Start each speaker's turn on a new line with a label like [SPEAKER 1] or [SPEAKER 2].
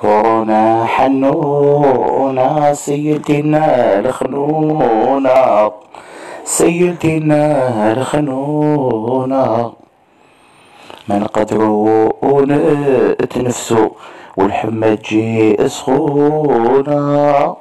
[SPEAKER 1] كورونا حنونا سيدنا الخنونا. سيدنا الخنونة ما نقدروا نتنفسوا والحمى تجي سخونة